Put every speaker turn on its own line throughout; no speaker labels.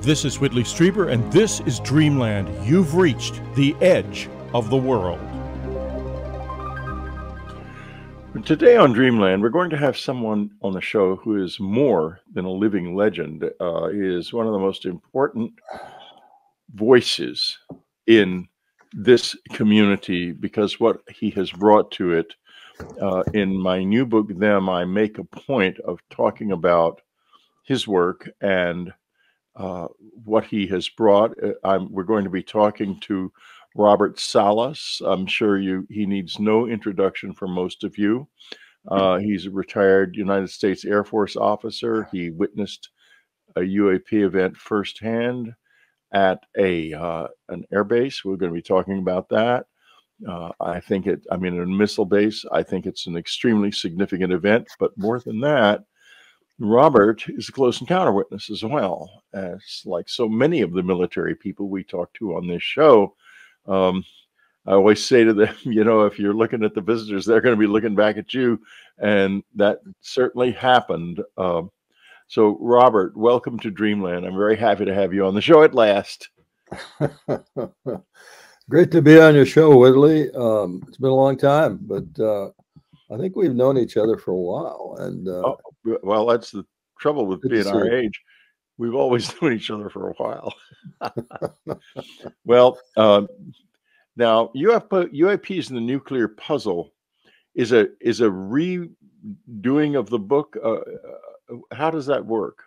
This is Whitley Strieber, and this is Dreamland. You've reached the edge of the world. Today on Dreamland, we're going to have someone on the show who is more than a living legend. Uh, is one of the most important voices in this community because what he has brought to it. Uh, in my new book, Them, I make a point of talking about his work and uh, what he has brought. Uh, we're going to be talking to Robert Salas. I'm sure you he needs no introduction for most of you. Uh, he's a retired United States Air Force officer. He witnessed a UAP event firsthand at a uh, an air base. We're going to be talking about that. Uh, I think it. I mean, a missile base. I think it's an extremely significant event. But more than that, Robert is a close encounter witness as well, as like so many of the military people we talk to on this show. Um, I always say to them, you know, if you're looking at the visitors, they're going to be looking back at you, and that certainly happened. Um, so, Robert, welcome to Dreamland. I'm very happy to have you on the show at last.
Great to be on your show, Whitley. Um, it's been a long time, but uh, I think we've known each other for a while. And uh, oh,
well, that's the trouble with being our age. We've always known each other for a while. well, uh, now UFO, UAPs in the nuclear puzzle is a is a redoing of the book. Uh, uh, how does that work?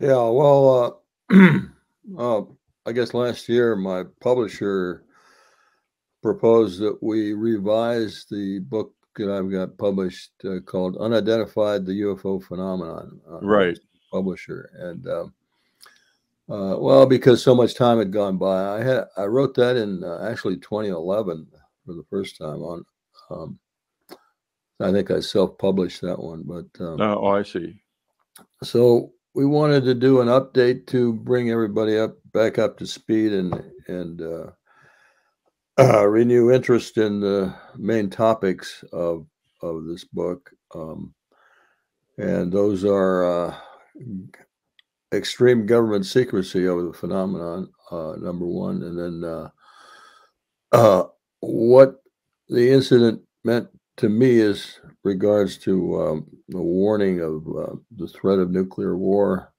Yeah, well, uh, uh, I guess last year my publisher proposed that we revise the book that I've got published uh, called "Unidentified: The UFO Phenomenon."
Uh, right.
Publisher and. Um, uh, well, because so much time had gone by, I had I wrote that in uh, actually 2011 for the first time on. Um, I think I self-published that one, but
um, oh, I see.
So we wanted to do an update to bring everybody up back up to speed and and uh, renew interest in the main topics of of this book, um, and those are uh, extreme government secrecy over the phenomenon, uh, number one, and then uh, uh, what the incident meant to me is regards to um, the warning of uh, the threat of nuclear war.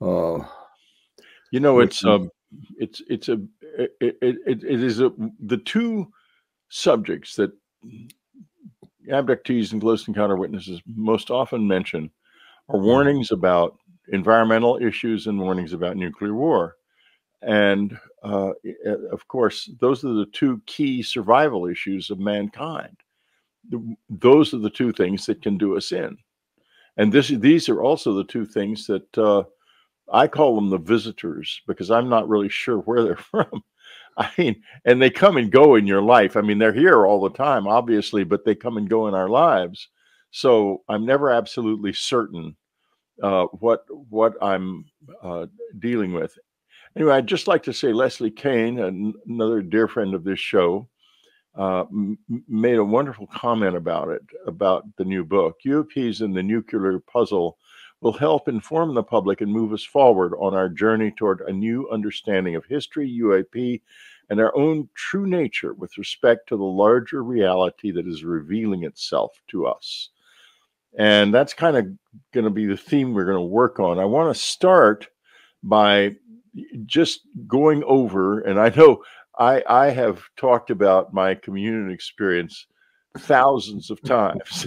Uh,
you know, it's um, it's it's a it, it, it is a, the two subjects that abductees and close encounter witnesses most often mention are warnings about environmental issues and warnings about nuclear war. And uh, of course, those are the two key survival issues of mankind. Those are the two things that can do us in. And this, these are also the two things that uh, I call them the visitors because I'm not really sure where they're from. I mean, and they come and go in your life. I mean, they're here all the time, obviously, but they come and go in our lives. So I'm never absolutely certain uh, what what I'm uh, dealing with. Anyway, I'd just like to say Leslie Kean, another dear friend of this show, uh, made a wonderful comment about it, about the new book. UAPs in the Nuclear Puzzle will help inform the public and move us forward on our journey toward a new understanding of history, UAP, and our own true nature with respect to the larger reality that is revealing itself to us. And that's kind of going to be the theme we're going to work on. I want to start by just going over, and I know I, I have talked about my Communion experience thousands of times.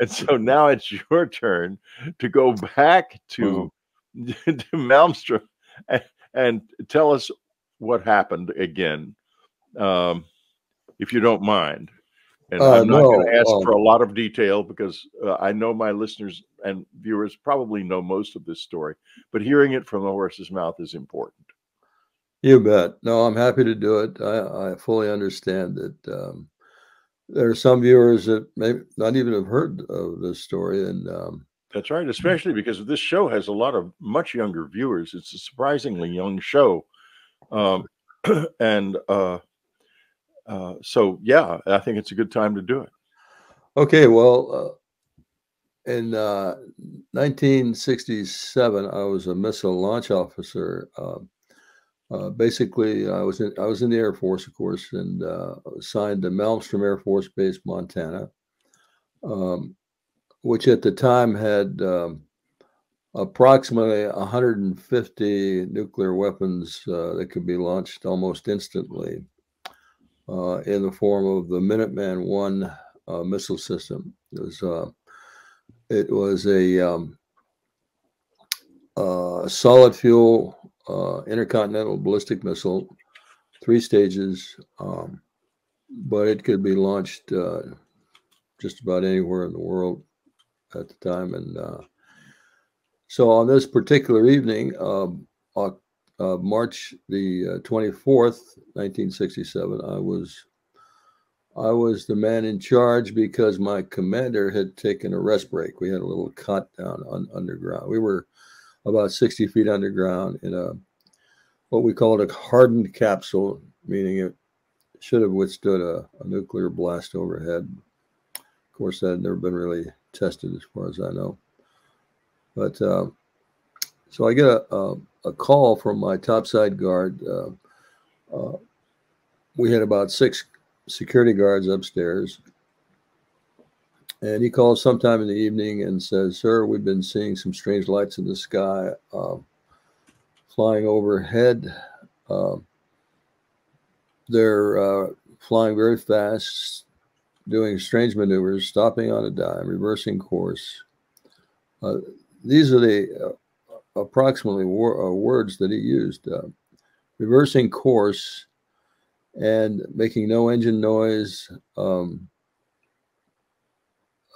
and so now it's your turn to go back to, to Malmstrom and, and, tell us what happened again, um, if you don't mind. And uh, I'm not no, going to ask um, for a lot of detail because uh, I know my listeners and viewers probably know most of this story, but hearing it from the horse's mouth is important.
You bet. No, I'm happy to do it. I, I fully understand that um, there are some viewers that may not even have heard of this story, and um,
that's right. Especially because this show has a lot of much younger viewers. It's a surprisingly young show, um, and uh, uh, so, yeah, I think it's a good time to do it.
Okay, well, in uh, 1967, I was a missile launch officer. Uh, uh, basically, I was in I was in the Air Force, of course, and uh, assigned to Malmstrom Air Force Base, Montana, um, which at the time had um, approximately 150 nuclear weapons uh, that could be launched almost instantly uh, in the form of the Minuteman One uh, missile system. It was it was a um, solid fuel uh, intercontinental ballistic missile, three stages, um, but it could be launched uh, just about anywhere in the world at the time. And uh, so on this particular evening, March the 24th, uh, 1967, I was I was the man in charge because my commander had taken a rest break. We had a little cut down on underground. We were about 60 feet underground in a what we called a hardened capsule, meaning it should have withstood a, a nuclear blast overhead. Of course, that had never been really tested as far as I know. But uh, so I get a, a, a, call from my topside guard. Uh, uh, we had about six security guards upstairs. And he calls sometime in the evening and says, Sir, we've been seeing some strange lights in the sky uh, flying overhead. Uh, they're uh, flying very fast, doing strange maneuvers, stopping on a dime, reversing course. Uh, these are the uh, approximately uh, words that he used reversing course and making no engine noise. Um,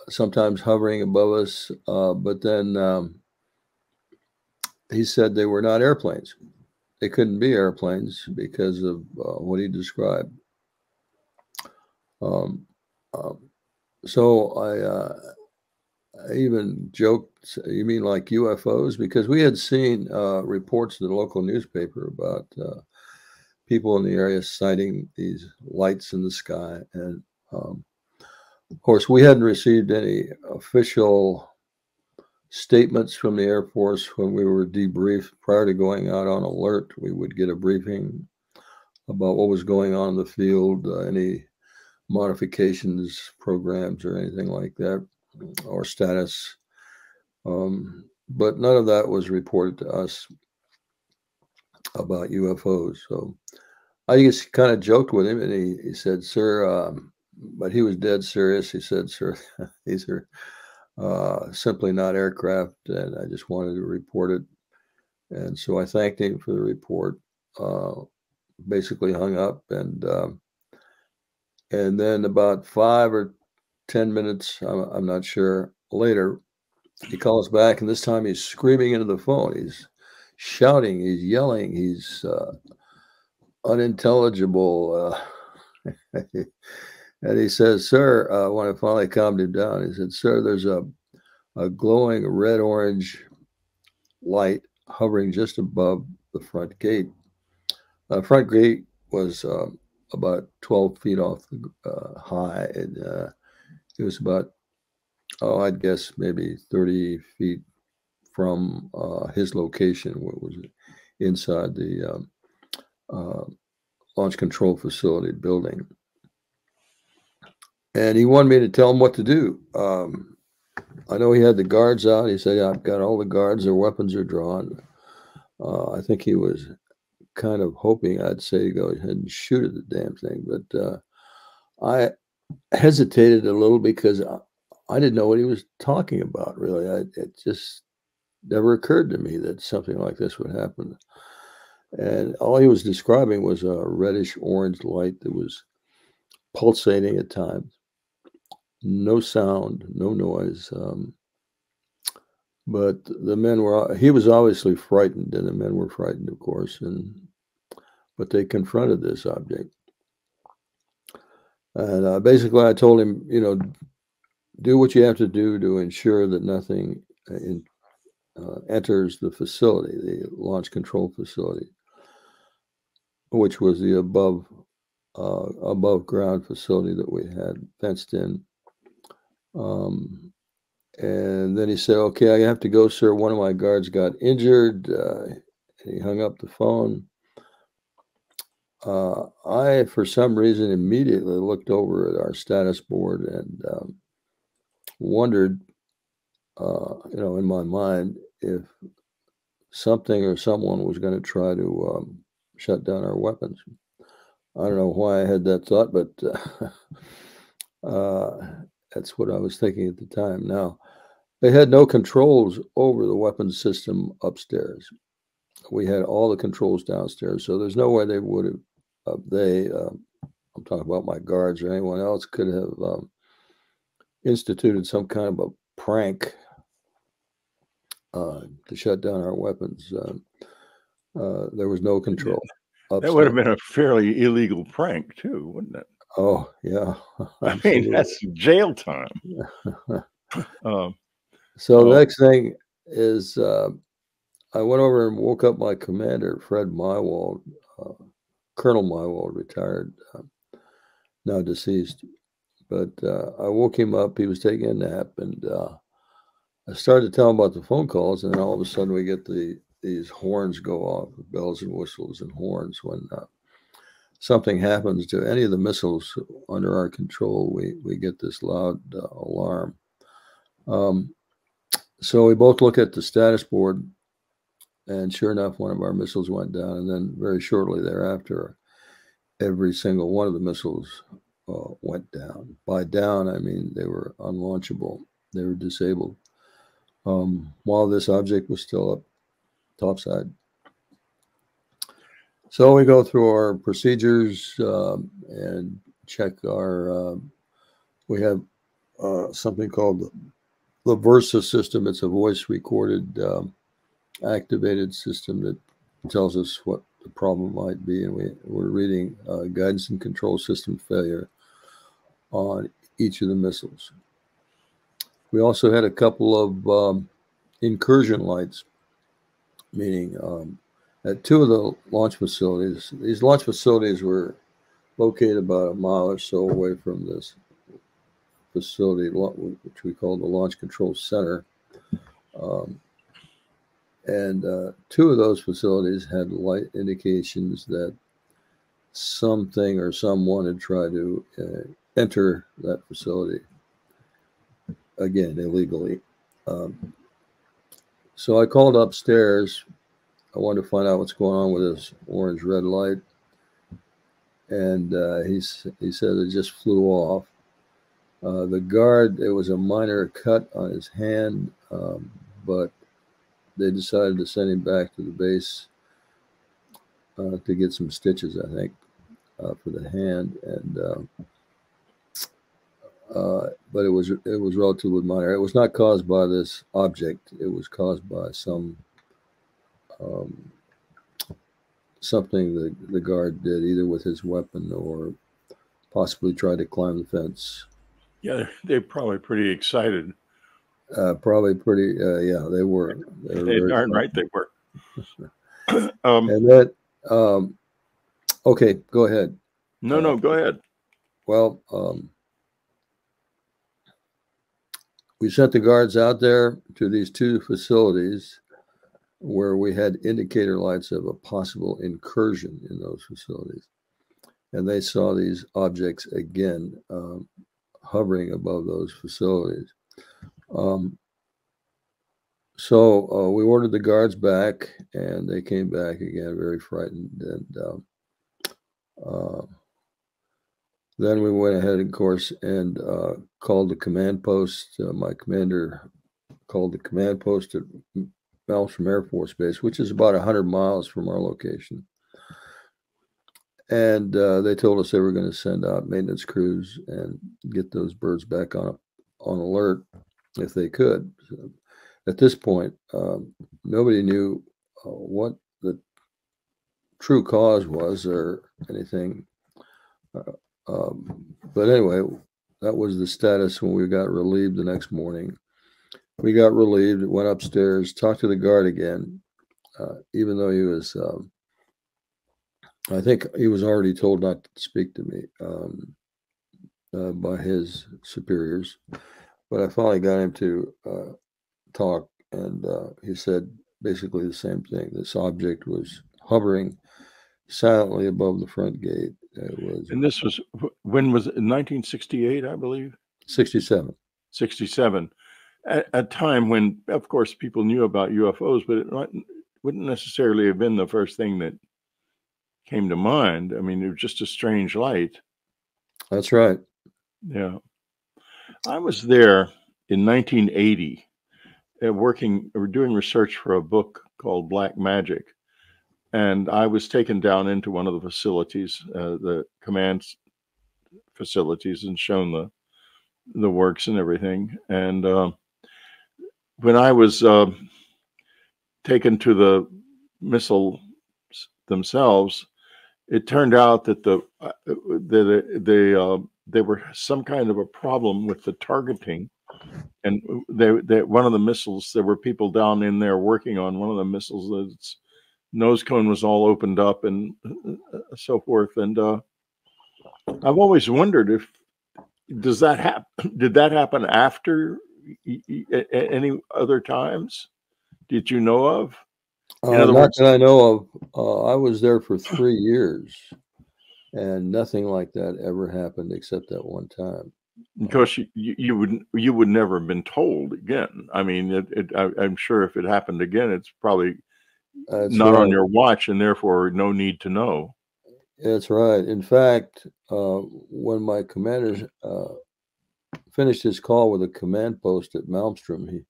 sometimes hovering above us, uh, but then um, he said they were not airplanes. They couldn't be airplanes because of uh, what he described. Um, um, so I, uh, I, even joked, "You mean like UFOs?" Because we had seen uh, reports in the local newspaper about uh, people in the area sighting these lights in the sky, and um, of course, we hadn't received any official statements from the Air Force when we were debriefed prior to going out on alert. We would get a briefing about what was going on in the field, uh, any modifications, programs, or anything like that, or status. Um, but none of that was reported to us about UFOs. So I just kind of joked with him, and he, he said, "Sir, um, but he was dead serious. He said, "Sir, these are uh, simply not aircraft," and I just wanted to report it. And so I thanked him for the report. Uh, basically, hung up, and um, and then about five or ten minutes, I'm, I'm not sure later, he calls back, and this time he's screaming into the phone. He's shouting, he's yelling, he's uh, unintelligible. And he says, Sir, uh, when I finally calmed him down, he said, Sir, there's a, a glowing red orange light hovering just above the front gate. The front gate was uh, about 12 feet off the uh, high, and uh, it was about, oh, I'd guess maybe 30 feet from uh, his location, what was it, inside the um, uh, launch control facility building and he wanted me to tell him what to do. Um, I know he had the guards out. He said, "I've got all the guards; their weapons are drawn." Uh, I think he was kind of hoping I'd say go ahead and shoot at the damn thing, but uh, I hesitated a little because I, I, didn't know what he was talking about. Really, I, it just never occurred to me that something like this would happen. And all he was describing was a reddish orange light that was pulsating at times no sound, no noise. Um, but the men were, he was obviously frightened, and the men were frightened, of course. And but they confronted this object. And uh, basically, I told him, you know, do what you have to do to ensure that nothing uh, in, uh, enters the facility, the launch control facility, which was the above uh, above ground facility that we had fenced in um, and then he said, "Okay, I have to go, sir. One of my guards got injured." Uh, he hung up the phone. Uh, I, for some reason, immediately looked over at our status board and um, wondered, uh, you know, in my mind, if something or someone was going to try to um, shut down our weapons. I don't know why I had that thought, but uh, that's what I was thinking at the time. Now, they had no controls over the weapons system upstairs. We had all the controls downstairs, so there's no way they would have. Uh, they, uh, I'm talking about my guards or anyone else, could have um, instituted some kind of a prank uh, to shut down our weapons. Um, uh, there was no control.
Yeah. That would have been a fairly illegal prank, too, wouldn't it?
Oh yeah.
I mean, that's jail time.
um, so well, the next thing is uh, I went over and woke up my commander, Fred Meiwald, uh, Colonel Meiwald, retired, uh, now deceased. But uh, I woke him up. He was taking a nap, and uh, I started to tell him about the phone calls, and then all of a sudden we get the these horns go off, bells and whistles and horns when uh, something happens to any of the missiles under our control, we, we get this loud uh, alarm. Um, so we both look at the status board, and sure enough, one of our missiles went down. And then very shortly thereafter, every single one of the missiles uh, went down. By down, I mean they were unlaunchable, they were disabled. Um, while this object was still up topside. So we go through our procedures um, and check our. Uh, we have uh, something called the, VRSA system. It's a voice recorded, um, activated system that tells us what the problem might be, and we we're reading uh, guidance and control system failure on each of the missiles. We also had a couple of um, incursion lights, meaning um, at two of the launch facilities. These launch facilities were located about a mile or so away from this facility, which we call the Launch Control Center. Um, and uh, two of those facilities had light indications that something or someone had tried to uh, enter that facility again illegally. Um, so I called upstairs I wanted to find out what's going on with this orange red light. And uh, he, he said it just flew off. Uh, the guard, there was a minor cut on his hand, um, but they decided to send him back to the base uh, to get some stitches, I think, uh, for the hand. And um, uh, but it was it was relatively minor. It was not caused by this object. It was caused by some um, something the, the guard did, either with his weapon or possibly tried to climb the fence.
Yeah, they're, they're probably pretty excited.
Uh, probably pretty, uh, yeah, they were.
They, were they darn right they were.
um, and that, um, okay, go ahead.
No, no, go ahead.
Well, um, we sent the guards out there to these two facilities where we had indicator lights of a possible incursion in those facilities. And they saw these objects again um, hovering above those facilities. Um, so uh, we ordered the guards back, and they came back again very frightened. And um, uh, then we went ahead, of course, and uh, called the command post. Uh, my commander called the command post at Malmstrom Air Force Base, which is about 100 miles from our location. And uh, they told us they were going to send out maintenance crews and get those birds back on on alert if they could. So at this point, um, nobody knew uh, what the true cause was or anything. Uh, um, but anyway, that was the status when we got relieved the next morning. We got relieved, went upstairs, talked to the guard again, uh, even though he was, um, I think he was already told not to speak to me um, uh, by his superiors. but I finally got him to uh, talk, and uh, he said basically the same thing. This object was hovering silently above the front gate. It was,
and this was when was it? In 1968, I believe.
67.
67. At a time when, of course, people knew about UFOs, but it wouldn't necessarily have been the first thing that came to mind. I mean, it was just a strange light.
That's right.
Yeah. I was there in 1980 uh, working or doing research for a book called Black Magic. And I was taken down into one of the facilities, uh, the command facilities, and shown the the works and everything. And uh, when I was uh, taken to the missiles themselves, it turned out that the uh, the the uh, there were some kind of a problem with the targeting. And they, they one of the missiles there were people down in there working on one of the missiles its nose cone was all opened up and uh, so forth. And uh, i've always wondered if does that happen did that happen after any other times did you know of
uh, not words, that i know of uh, i was there for three years and nothing like that ever happened except that one time.
Because you, you would you would never have been told again. I mean, it, it, I, am sure if it happened again, it's probably That's not right. on your watch, and therefore no need to know.
That's right. In fact, uh, when my commander uh, finished his call with a command post at Malmstrom, he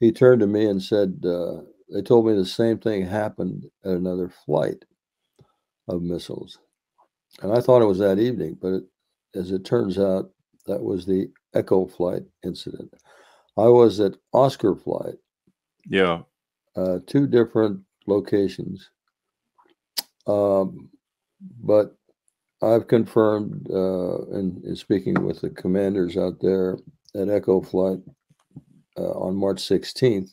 he turned to me and said, uh, "They told me the same thing happened at another flight of missiles." And I thought it was that evening, but it, as it turns out, that was the Echo flight incident. I was at Oscar flight.
Yeah.
Uh, two different locations. Um, but I've confirmed uh, in, in, speaking with the commanders out there at Echo Flight uh, on March 16th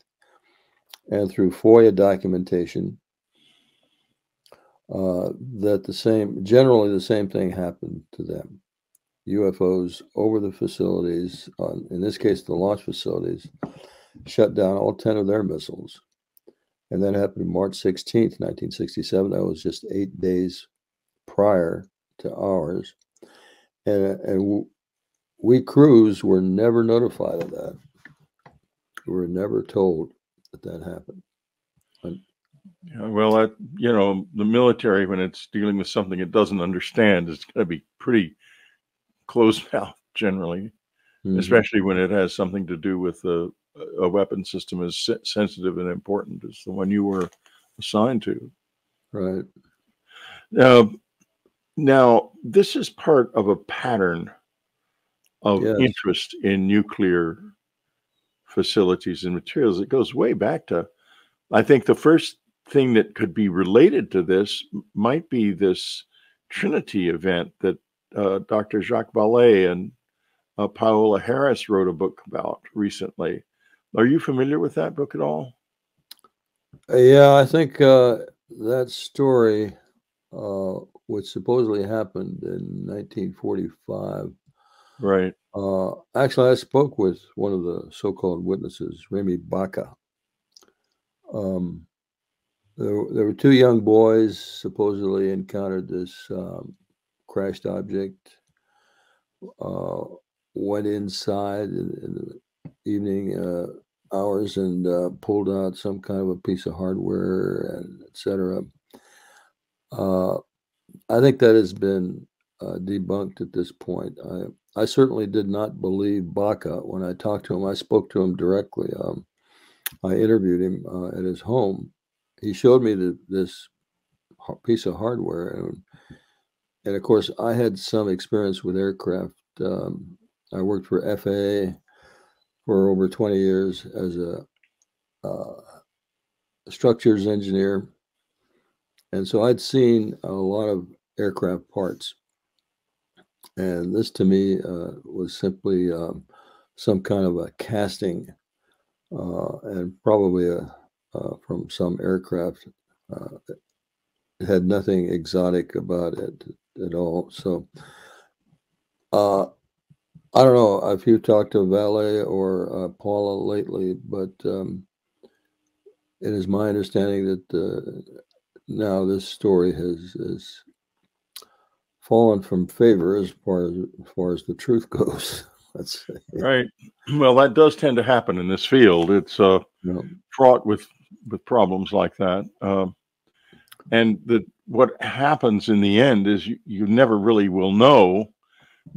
and through FOIA documentation uh, that the same, generally the same thing happened to them. UFOs over the facilities, uh, in this case, the launch facilities, shut down all 10 of their missiles. And that happened March 16th, 1967. That was just eight days prior to ours. And, and we crews were never notified of that. We were never told that that happened.
Yeah, well, that, you know, the military, when it's dealing with something it doesn't understand, is going to be pretty closed mouth generally, mm-hmm. especially when it has something to do with a, a weapon system as sensitive and important as the one you were assigned to.
Right.
Now, now this is part of a pattern of yes. interest in nuclear facilities and materials. It goes way back to, I think, the first thing that could be related to this might be this Trinity event that uh, Dr. Jacques Vallée and uh, Paola Harris wrote a book about recently. Are you familiar with that book at all?
Uh, yeah, I think uh, that story, uh, which supposedly happened in 1945.
Right.
Uh, actually, I spoke with one of the so-called witnesses, Reme Baca. Um, there, there were two young boys supposedly encountered this um, crashed object. Uh, went inside in, in the evening uh, hours and uh, pulled out some kind of a piece of hardware and etc. Uh, I think that has been uh, debunked at this point. I I certainly did not believe Baca when I talked to him. I spoke to him directly. Um, I interviewed him uh, at his home he showed me the, this piece of hardware, and, and of course, I had some experience with aircraft. Um, I worked for FAA for over 20 years as a uh, structures engineer, and so I'd seen a lot of aircraft parts. And this to me uh, was simply um, some kind of a casting uh, and probably a uh, from some aircraft. Uh, it had nothing exotic about it at all. So uh, I don't know if you talked to Vallée or uh, Paola lately, but um, it is my understanding that uh, now this story has, has fallen from favor as far as, as far as the truth goes. Let's say.
Right. Well, that does tend to happen in this field. It's uh,
Yeah.
fraught with with problems like that. Um, and the what happens in the end is you, you never really will know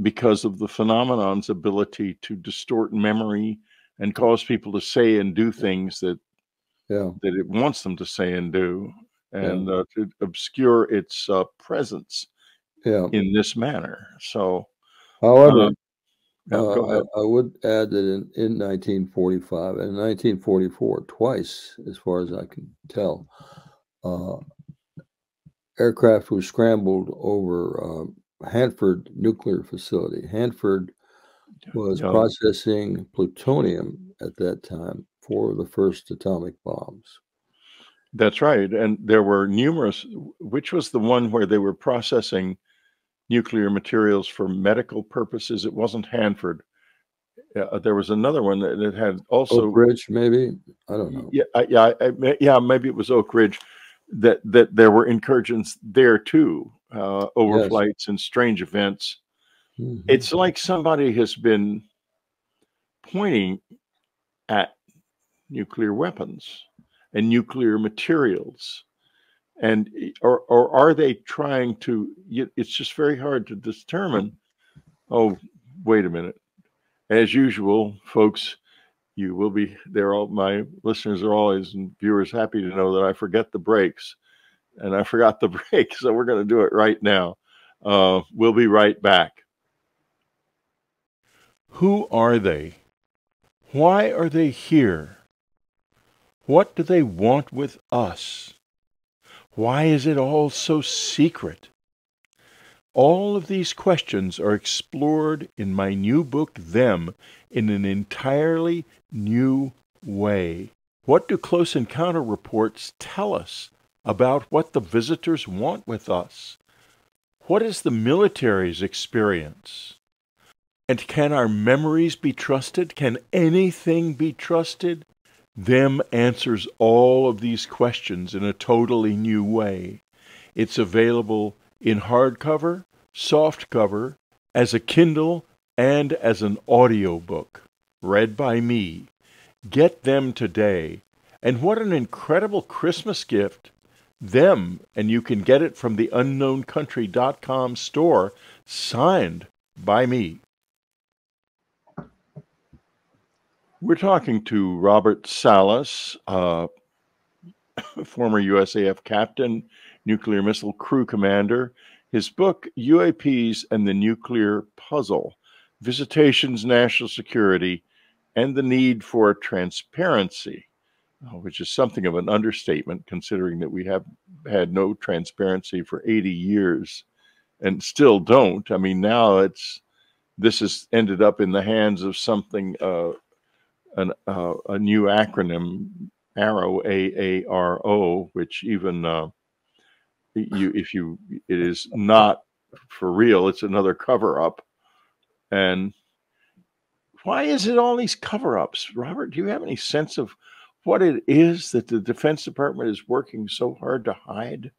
because of the phenomenon's ability to distort memory and cause people to say and do things that
Yeah.
that it wants them to say and do, and uh, to obscure its uh, presence
Yeah.
in this manner. So,
However,
uh, yeah,
Uh. I, I would add that in, in 1945 and 1944, twice, as far as I can tell, uh, aircraft were scrambled over um, Hanford nuclear facility. Hanford was
Yeah.
processing plutonium at that time for the first atomic bombs.
That's right. And there were numerous, which was the one where they were processing nuclear materials for medical purposes. It wasn't Hanford. Uh, there was another one that, that had also,
Oak Ridge, maybe? I don't know.
yeah, I- yeah, I- yeah, maybe it was Oak Ridge. That that there were incursions there too, uh, overflights and strange events.
Mhm.
It's like somebody has been pointing at nuclear weapons and nuclear materials and or, or are they trying to it's just very hard to determine oh wait a minute. As usual folks you will be there all my listeners are always and viewers happy to know that i forget the breaks. And i forgot the break so we're going to do it right now. Uh, we'll be right back. Who are they? Why are they here? What do they want with us why is it all so secret? All of these questions are explored in my new book, Them, in an entirely new way. What do Close Encounter reports tell us about what the visitors want with us? What is the military's experience? And can our memories be trusted? Can anything be trusted? Them answers all of these questions in a totally new way. It's available in hardcover, softcover, as a Kindle, and as an audiobook, read by me. Get them today. And what an incredible Christmas gift! Them, and you can get it from the unknowncountry.com store, signed by me. We're talking to Robert Salas, uh, former USAF captain, nuclear missile crew commander. His book, UAPs and the Nuclear Puzzle Visitations, National Security, and the Need for Transparency, uh, which is something of an understatement considering that we have had no transparency for 80 years and still don't. I mean, now it's this has ended up in the hands of something uh, an, uh, a new acronym, AARO, A A R O, which even uh, you, if you, it is not for real. It's another cover up. And why is it all these cover ups, Robert? Do you have any sense of what it is that the Defense Department is working so hard to hide?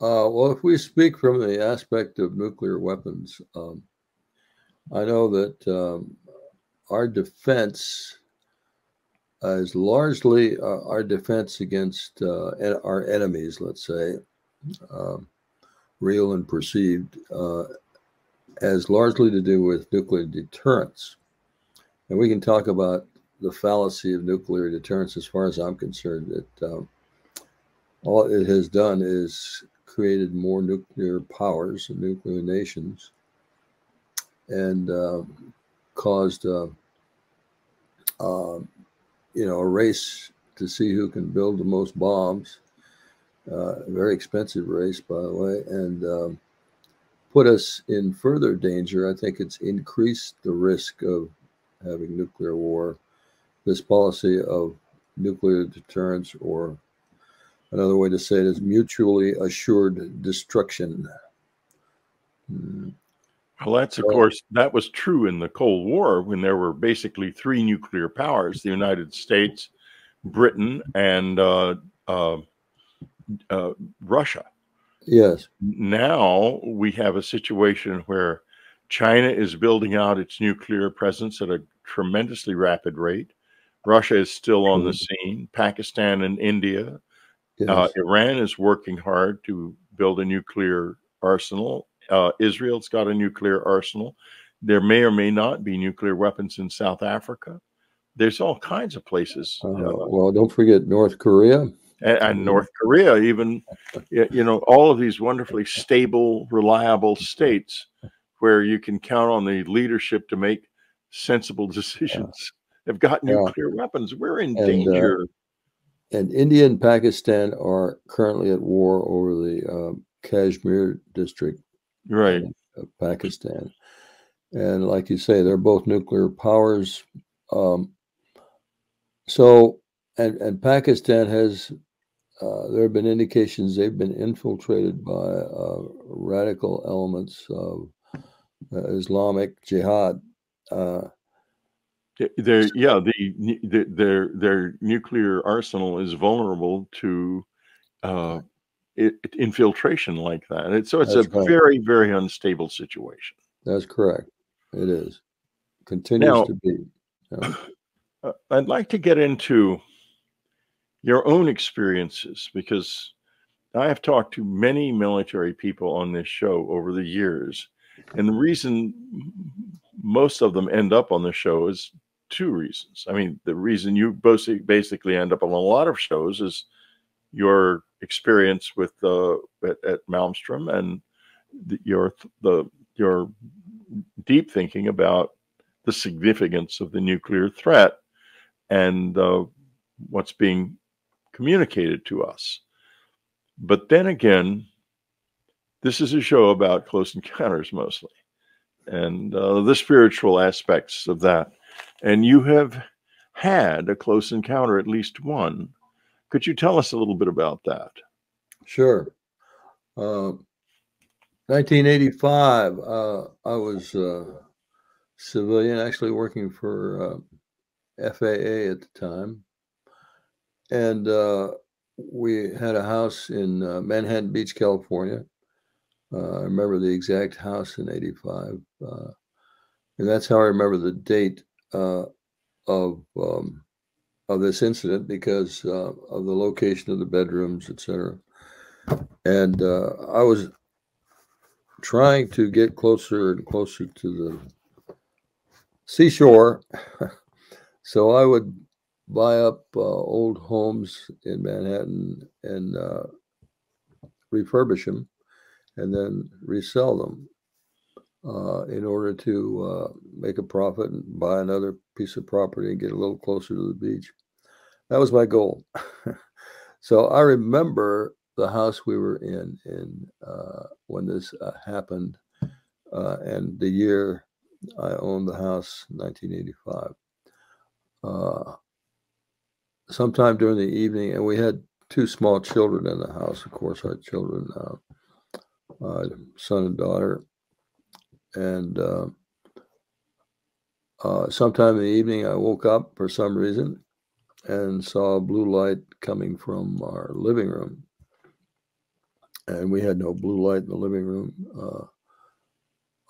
Uh, well, if we speak from the aspect of nuclear weapons, um, I know that um, our defense uh, is largely uh, our defense against uh, our enemies, let's say, um, real and perceived, uh, has largely to do with nuclear deterrence. And we can talk about the fallacy of nuclear deterrence as far as I'm concerned, that um, all it has done is created more nuclear powers and nuclear nations and uh, caused, uh, uh, you know, a race to see who can build the most bombs. Uh, very expensive race, by the way, and um, put us in further danger. I think it's increased the risk of having nuclear war. This policy of nuclear deterrence, or another way to say it is mutually assured destruction. Mm,
Well, that's of course that was true in the Cold War when there were basically three nuclear powers: the United States, Britain, and uh, uh, uh, Russia.
Yes.
Now we have a situation where China is building out its nuclear presence at a tremendously rapid rate. Russia is still on the scene. Pakistan and India. Uh, yes. Uh, Iran is working hard to build a nuclear arsenal. Uh, Israel's got a nuclear arsenal. There may or may not be nuclear weapons in South Africa. There's all kinds of places.
Uh, well, don't forget North Korea
and, and, North Korea, even, you know, all of these wonderfully stable, reliable states where you can count on the leadership to make sensible decisions have got nuclear yeah. weapons. We're in and, uh, danger.
Uh, and India and Pakistan are currently at war over the um, Kashmir district,
right,
of Pakistan. And like you say, they're both nuclear powers. Um, so, and and Pakistan has uh, there have been indications they've been infiltrated by uh, radical elements of uh, Islamic Jihad. Uh,
their yeah, the, the, their their nuclear arsenal is vulnerable to uh, it, infiltration like that. It, so it's That's a right. very very unstable situation.
That's correct. It is continues now, to be.
Yeah. I'd like to get into your own experiences because I have talked to many military people on this show over the years. And the reason most of them end up on the show is two reasons. I mean, the reason you basically end up on a lot of shows is your experience with uh, at, at Malmstrom and the, your the your deep thinking about the significance of the nuclear threat and uh, what's being communicated to us. But then again, this is a show about close encounters mostly and uh, the spiritual aspects of that. And you have had a close encounter, at least one. Could you tell us a little bit about that?
Sure. Uh, 1985, uh, I was a civilian, actually working for uh, FAA at the time and uh, we had a house in uh, Manhattan Beach, California. Uh, I remember the exact house in '85, uh, and that's how I remember the date uh, of um, of this incident because uh, of the location of the bedrooms, etc. And I was trying to get closer and closer to the seashore, so I would buy up uh, old homes in Manhattan and uh, refurbish them and then resell them uh, in order to uh, make a profit and buy another piece of property and get a little closer to the beach. That was my goal. so I remember the house we were in in uh, when this uh, happened and the year I owned the house, 1985 sometime during the evening, and we had two small children in the house. Of course, our children, uh, uh, son and daughter, and uh, uh, sometime in the evening, I woke up for some reason and saw a blue light coming from our living room, and we had no blue light in the living room.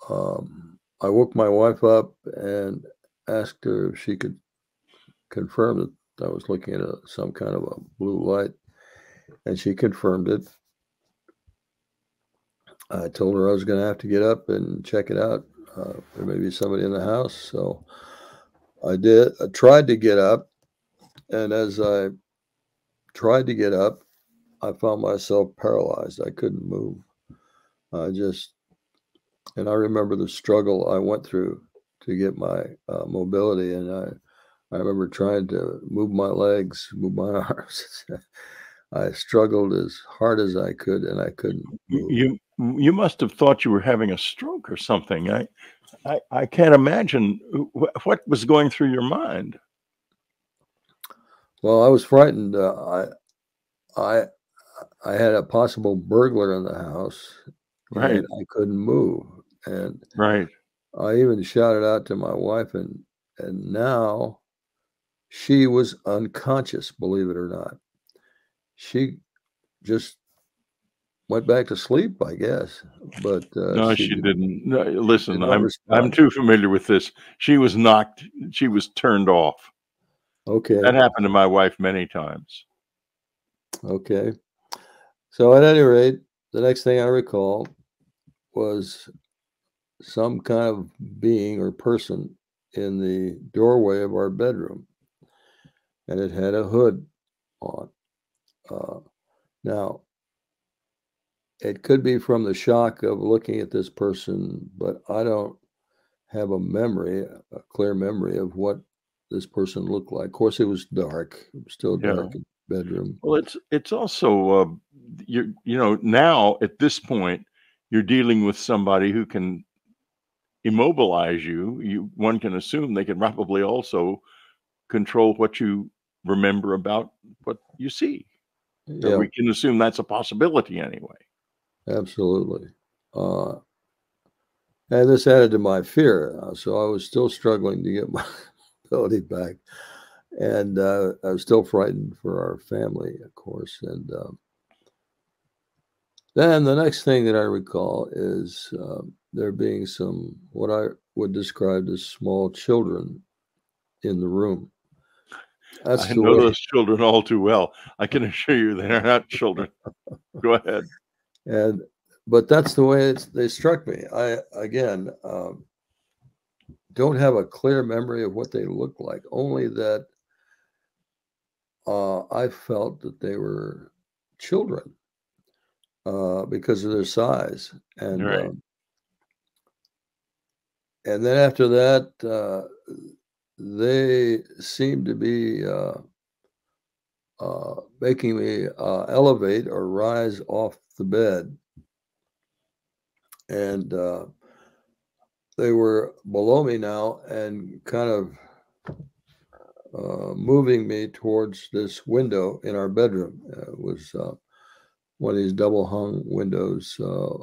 Uh, um, I woke my wife up and asked her if she could confirm that I was looking at a, some kind of a blue light, and she confirmed it. I told her I was going to have to get up and check it out. Uh, there may be somebody in the house, so I did. I tried to get up, and as I tried to get up, I found myself paralyzed. I couldn't move. I just, and I remember the struggle I went through to get my uh, mobility, and I I remember trying to move my legs, move my arms. I struggled as hard as I could, and I couldn't. Move.
You you must have thought you were having a stroke or something. I I, I can't imagine what was going through your mind.
Well, I was frightened. Uh, I I I had a possible burglar in the house,
right?
I couldn't move, and
right.
I even shouted out to my wife, and and now she was unconscious. Believe it or not, she just went back to sleep, I guess. But uh,
no, she, she didn't. No, listen,
did
I'm I'm too familiar with this. She was knocked. She was turned off.
Okay,
that happened to my wife many times.
Okay, so at any rate, the next thing I recall was some kind of being or person in the doorway of our bedroom, and it had a hood on. Uh, now, it could be from the shock of looking at this person, but I don't have a memory, a clear memory of what this person looked like. Of course, it was dark, it was still dark yeah. in the bedroom.
Well, it's it's also uh, you you know now at this point you're dealing with somebody who can immobilize you. You one can assume they can probably also control what you remember about what you see. Yeah. we can assume that's a possibility anyway.
Absolutely. Uh, and this added to my fear. Uh, so I was still struggling to get my ability back. And uh, I was still frightened for our family, of course. And um, then the next thing that I recall is um, there being some, what I would describe as small children in the room.
That's I know way. those children all too well. I can assure you they are not children. Go ahead
and but that's the way they struck me. I again um, don't have a clear memory of what they looked like. Only that uh, I felt that they were children uh, because of their size, and right. um, and then after that, uh, they seemed to be uh, uh, making me uh, elevate or rise off the bed. And uh, they were below me now and kind of uh, moving me towards this window in our bedroom. Uh, it was uh, one of these double hung windows. Uh,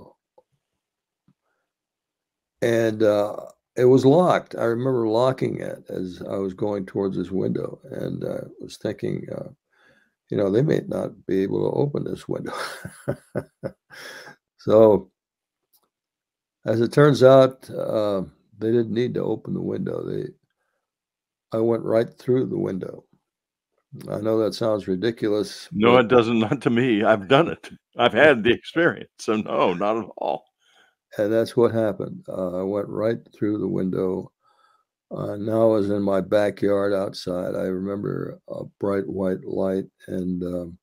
and uh, it was locked. I remember locking it as I was going towards this window and I was thinking, you know, they may not be able to open this window. so, as it turns out, uh, they didn't need to open the window. They, I went right through the window. I know that sounds ridiculous.
No, it doesn't. Not to me. I've done it. I've had the experience. So no, not at all.
And that's what happened. Uh, I went right through the window uh, now I was in my backyard outside. I remember a bright white light. And um,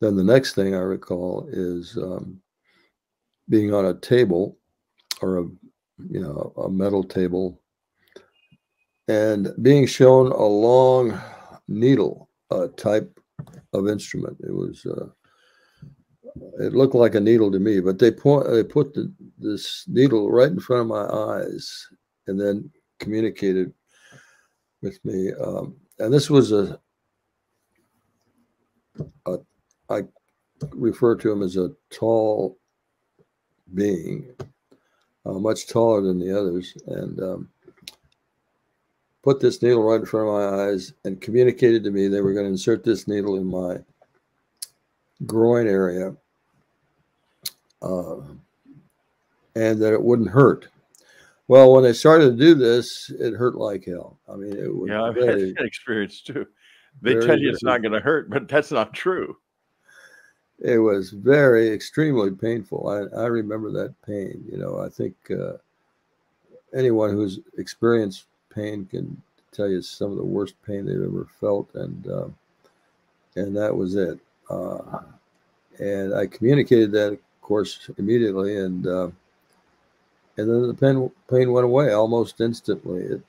then the next thing I recall is um, being on a table or a, you know, a metal table and being shown a long needle type of instrument. It was, uh, it looked like a needle to me, but they point, they put the, this needle right in front of my eyes and then communicated with me. Um, and this was a, a, I refer to him as a tall being, uh, much taller than the others, and um, put this needle right in front of my eyes and communicated to me they were going to insert this needle in my groin area uh, and that it wouldn't hurt. Well, when they started to do this, it hurt like hell. I mean, it was
yeah, I've had that experience too. They tell you it's not going to hurt, but that's not true.
It was very extremely painful. I, I remember that pain. You know, I think uh, anyone who's experienced pain can tell you some of the worst pain they've ever felt, and uh, and that was it. Uh, and I communicated that, of course, immediately, and uh, and then the pain pain went away almost instantly. It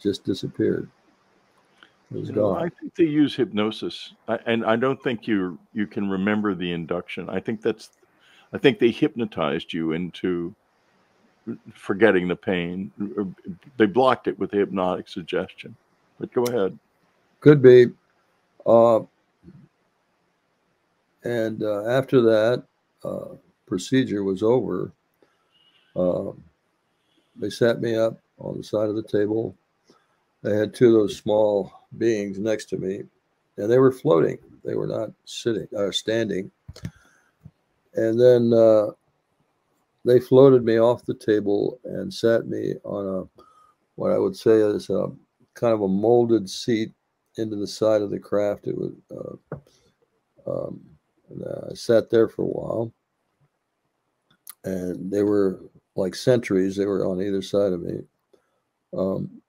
just disappeared. It was you know,
gone. I think they use hypnosis, I, and I don't think you you can remember the induction. I think that's, I think they hypnotized you into forgetting the pain. They blocked it with the hypnotic suggestion. But go ahead.
Could be. Uh, and uh, after that uh, procedure was over, Um, they sat me up on the side of the table. They had two of those small beings next to me, and they were floating. They were not sitting or uh, standing. And then uh, they floated me off the table and sat me on a what I would say is a kind of a molded seat into the side of the craft. It was. Uh, um, I sat there for a while, and they were like sentries. They were on either side of me. Um,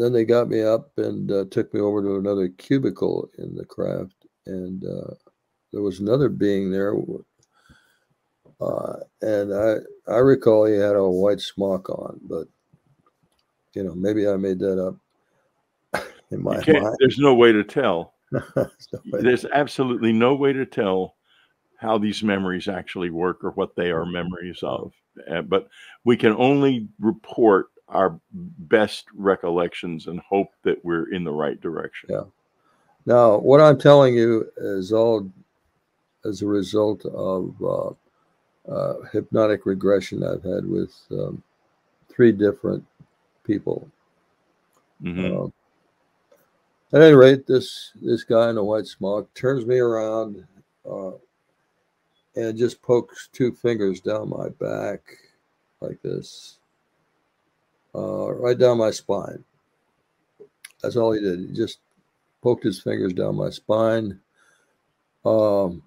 then they got me up and uh, took me over to another cubicle in the craft, and uh, there was another being there. Uh, and I I recall he had a white smock on, but you know maybe I made that up in my mind.
There's no way to tell. there's absolutely no way to tell how these memories actually work or what they are memories of. Uh, but we can only report our best recollections and hope that we're in the right direction.
Yeah. Now, what I'm telling you is all as a result of uh, uh, hypnotic regression I've had with um, three different people. Mm-hmm. Uh, at any rate, this this guy in a white smock turns me around uh, and just pokes two fingers down my back like this, uh, right down my spine. That's all he did. He just poked his fingers down my spine. Um,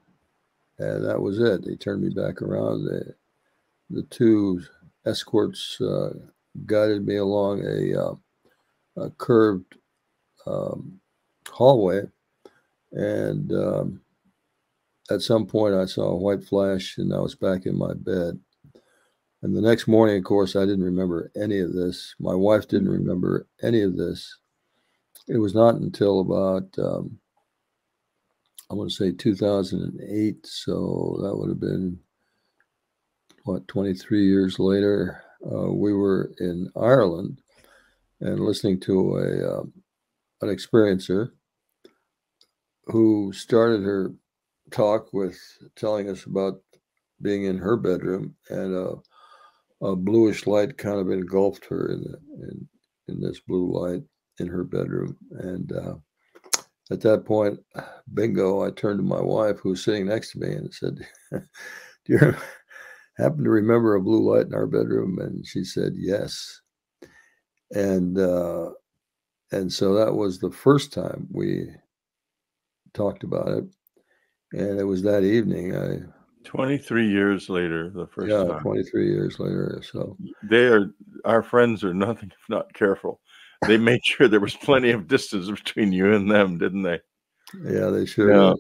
and that was it. He turned me back around. The, the two escorts uh, guided me along a, uh, a curved um, hallway. And um, at some point, I saw a white flash and I was back in my bed. And the next morning, of course, I didn't remember any of this. My wife didn't remember any of this. It was not until about, um, I want to say 2008. So that would have been, what, 23 years later. Uh, we were in Ireland and listening to a um, an experiencer who started her talk with telling us about being in her bedroom and a, a bluish light kind of engulfed her in, the, in, in this blue light in her bedroom. And uh, at that point, bingo, I turned to my wife who was sitting next to me and said, Do you happen to remember a blue light in our bedroom? And she said, Yes. And uh, and so that was the first time we talked about it and it was that evening i
23 years later the first yeah time.
23 years later so
they are our friends are nothing if not careful they made sure there was plenty of distance between you and them didn't they
yeah they sure yeah.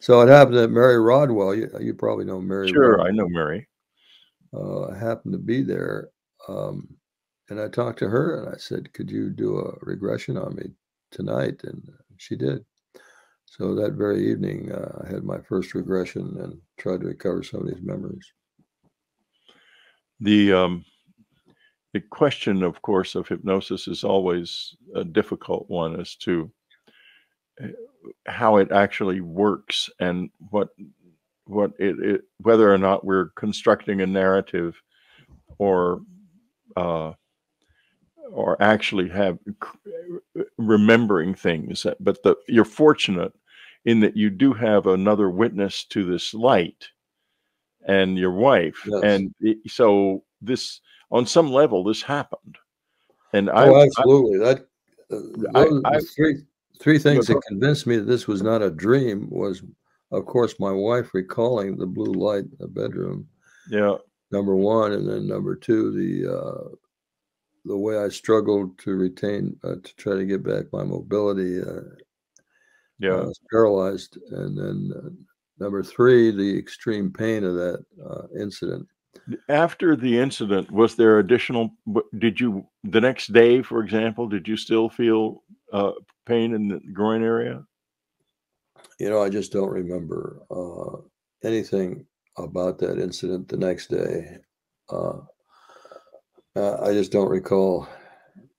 so it happened that mary rodwell you, you probably know mary
sure rodwell, i know mary
uh, happened to be there um, and I talked to her and I said, Could you do a regression on me tonight? And she did. So that very evening, uh, I had my first regression and tried to recover some of these memories.
The um, the question, of course, of hypnosis is always a difficult one as to eh, how it actually works and what what it, it whether or not we're constructing a narrative or uh, or actually have remembering things but the you're fortunate in that you do have another witness to this light and your wife. Yes. and it, so this on some level this happened. And
oh, I absolutely. I, that uh, I, I, three three things that convinced me that this was not a dream was of course my wife recalling the blue light in the bedroom.
Yeah.
Number one and then number two the uh, the way I struggled to retain uh, to try to get back my mobility. Uh,
yeah,
was paralyzed, and then uh, number three, the extreme pain of that uh, incident.
After the incident, was there additional? Did you the next day, for example, did you still feel uh, pain in the groin area?
You know, I just don't remember uh, anything about that incident the next day. Uh, I just don't recall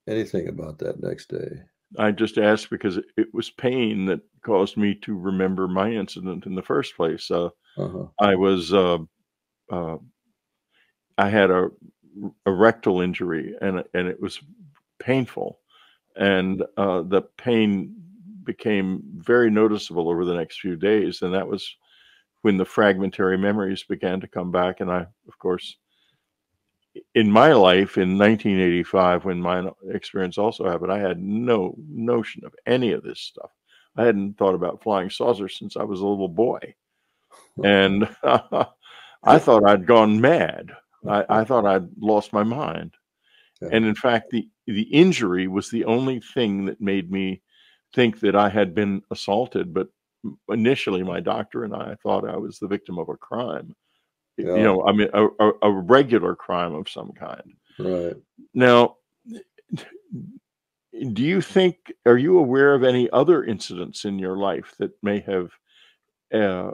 anything about that next day.
I just asked because it was pain that caused me to remember my incident in the first place. Uh, uh-huh. I was uh, uh, I had a, a rectal injury and and it was painful, and uh, the pain became very noticeable over the next few days, and that was when the fragmentary memories began to come back, and I, of course. In my life in 1985, when my experience also happened, I had no notion of any of this stuff. I hadn't thought about flying saucers since I was a little boy. And I thought I'd gone mad. I, I thought I'd lost my mind. And in fact, the, the injury was the only thing that made me think that I had been assaulted. But initially, my doctor and I thought I was the victim of a crime. Yeah. You know, I mean, a, a, a regular crime of some kind.
Right.
Now, do you think are you aware of any other incidents in your life that may have uh,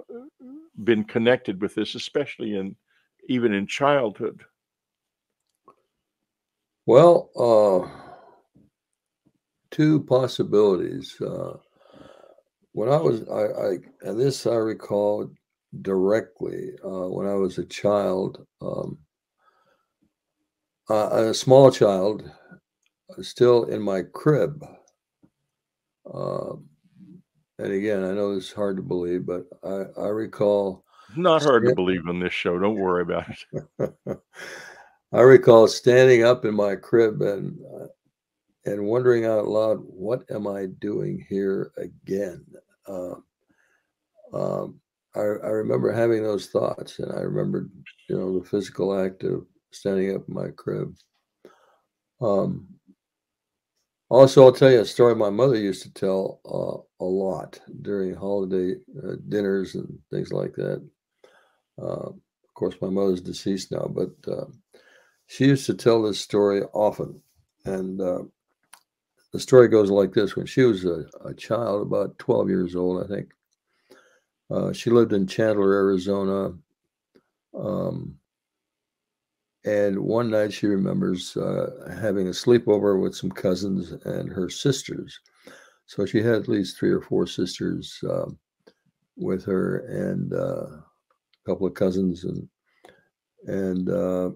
been connected with this especially in even in childhood
well uh, two possibilities uh, when i was I, I, and this i recall directly uh, when i was a child um, a small child still in my crib. Uh, and again, I know this is hard to believe, but I, I recall.
Not hard to believe on this show. Don't worry about it.
I recall standing up in my crib and uh, and wondering out loud, "What am I doing here again?" Uh, um, I, I remember having those thoughts, and I remember, you know, the physical act of standing up in my crib. Um, also, I'll tell you a story my mother used to tell uh, a lot during holiday uh, dinners and things like that. Uh, of course, my mother's deceased now, but uh, she used to tell this story often. And uh, the story goes like this when she was a, a child, about 12 years old, I think, uh, she lived in Chandler, Arizona. Um, and one night she remembers uh, having a sleepover with some cousins and her sisters. So she had at least three or four sisters uh, with her and uh, a couple of cousins. And, and uh,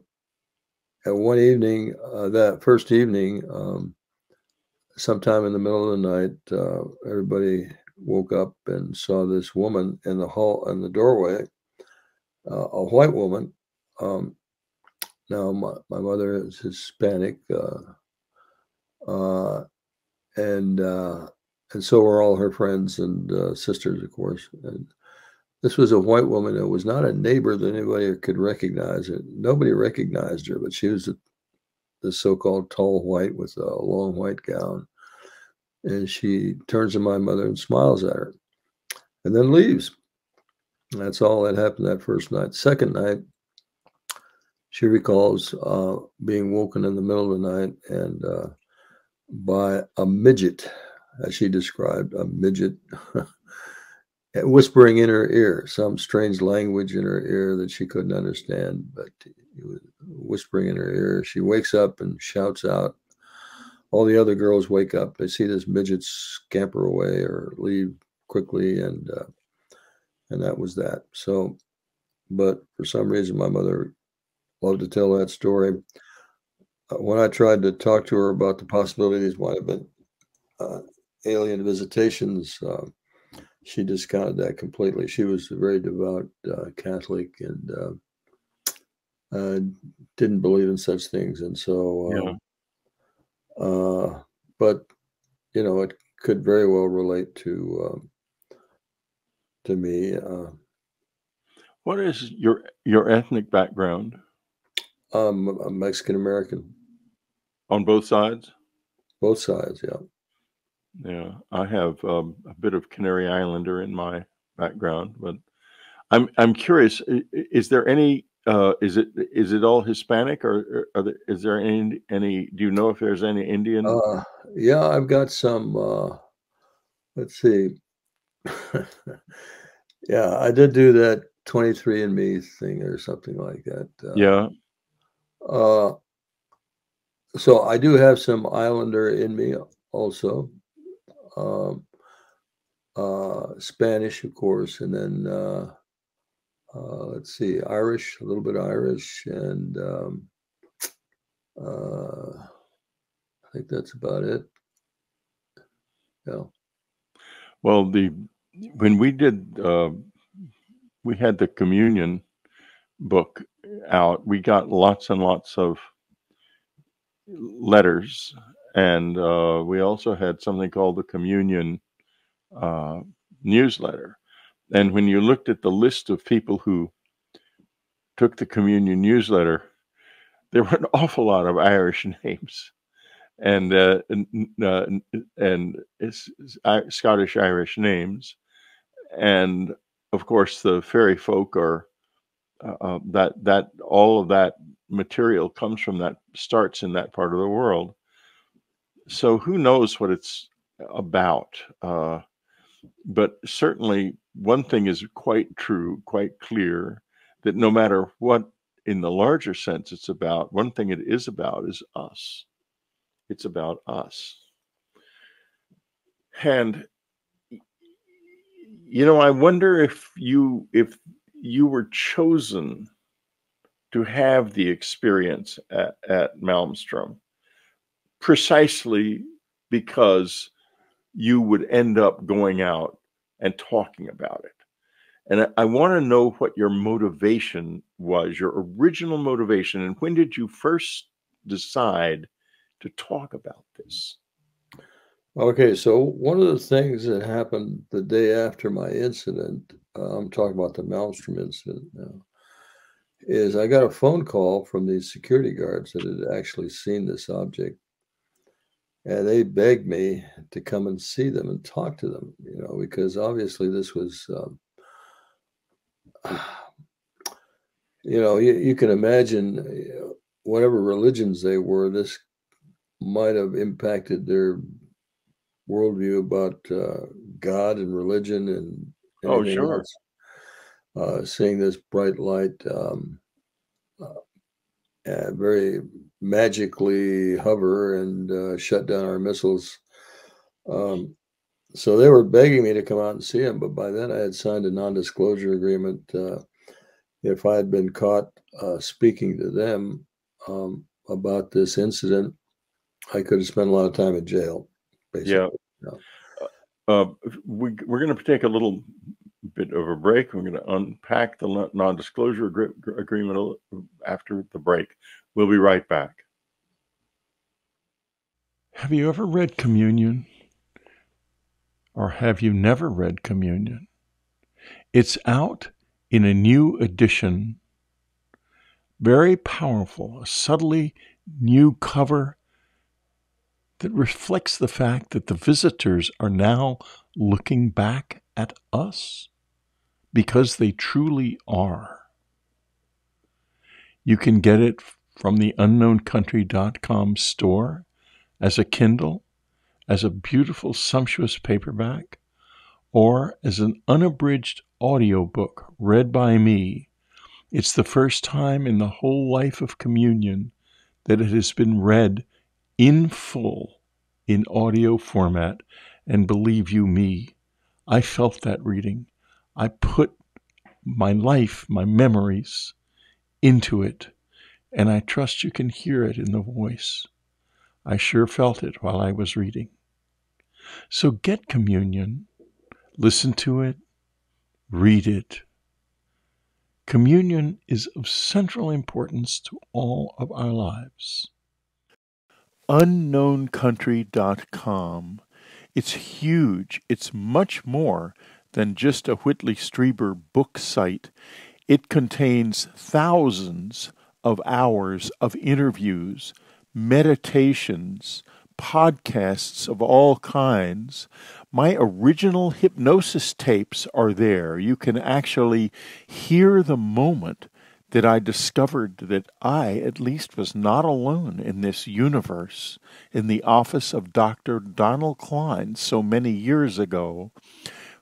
at one evening, uh, that first evening, um, sometime in the middle of the night, uh, everybody woke up and saw this woman in the hall in the doorway, a white woman. Um, now, my, my mother is Hispanic, uh, uh, and uh, and so were all her friends and uh, sisters, of course. And this was a white woman. that was not a neighbor that anybody could recognize. It nobody recognized her, but she was a, the so-called tall white with a long white gown. And she turns to my mother and smiles at her, and then leaves. That's all that happened that first night. Second night, she recalls uh, being woken in the middle of the night and uh, by a midget, as she described, a midget whispering in her ear some strange language in her ear that she couldn't understand, but whispering in her ear. She wakes up and shouts out. All the other girls wake up. They see this midget scamper away or leave quickly, and uh, and that was that. So, but for some reason, my mother loved to tell that story. Uh, when I tried to talk to her about the possibilities might have been uh, alien visitations, uh, she discounted that completely. She was a very devout uh, Catholic and uh, uh, didn't believe in such things, and so. Yeah. But you know, it could very well relate to um, to me.
Uh, what is your your ethnic background?
Um, I'm Mexican American.
On both sides?
Both sides, yeah.
Yeah, I have um, a bit of Canary Islander in my background, but I'm I'm curious. Is there any? Uh, is it is it all Hispanic, or, or there, is there any any? Do you know if there's any Indian?
Uh, yeah, I've got some. Uh, let's see. yeah, I did do that 23andMe thing or something like that.
Uh, yeah,
uh, so I do have some Islander in me also. Um, uh, Spanish, of course, and then uh, let's see, Irish, a little bit Irish, and um, uh, I think that's about it. Yeah.
Well, the when we did, uh, we had the communion book out. We got lots and lots of letters, and uh, we also had something called the communion uh, newsletter. And when you looked at the list of people who took the communion newsletter, there were an awful lot of Irish names and uh, uh, and it's, it's Scottish Irish names, and of course the fairy folk are uh, uh, that that all of that material comes from that starts in that part of the world. So who knows what it's about? But certainly one thing is quite true, quite clear that no matter what in the larger sense it's about, one thing it is about is us it's about us. And you know, I wonder if you if you were chosen to have the experience at, at Malmstrom precisely because you would end up going out and talking about it. And I, want to know what your motivation was, your original motivation, and when did you first decide to talk about this.
Okay, so one of the things that happened the day after my incident, uh, I'm talking about the Malmstrom incident now, is I got a phone call from these security guards that had actually seen this object. And they begged me to come and see them and talk to them, you know, because obviously this was, um, you know, you, you can imagine uh, whatever religions they were, this might have impacted their worldview about uh, God and religion and
oh sure.
uh, seeing this bright light um, uh, very magically hover and uh, shut down our missiles um, so they were begging me to come out and see him but by then i had signed a non-disclosure agreement uh, if i had been caught uh, speaking to them um, about this incident I could have spent a lot of time in jail.
Basically. Yeah. yeah. Uh, uh we, we're going to take a little bit of a break. We're going to unpack the non disclosure agreement after the break. We'll be right back. Have you ever read Communion? Or have you never read Communion? It's out in a new edition, very powerful, a subtly new cover that reflects the fact that the visitors are now looking back at us because they truly are. You can get it from the unknowncountry.com store as a Kindle, as a beautiful, sumptuous paperback, or as an unabridged audiobook read by me. It's the first time in the whole life of communion that it has been read in full in audio format. And believe you me, I felt that reading. I put my life, my memories into it, and I trust you can hear it in the voice. I sure felt it while I was reading. So get communion, listen to it, read it. Communion is of central importance to all of our lives unknowncountry.com. It's huge. It's much more than just a Whitley Strieber book site. It contains thousands of hours of interviews, meditations, podcasts of all kinds. My original hypnosis tapes are there. You can actually hear the moment that I discovered that I, at least, was not alone in this universe in the office of Dr. Donald Klein so many years ago.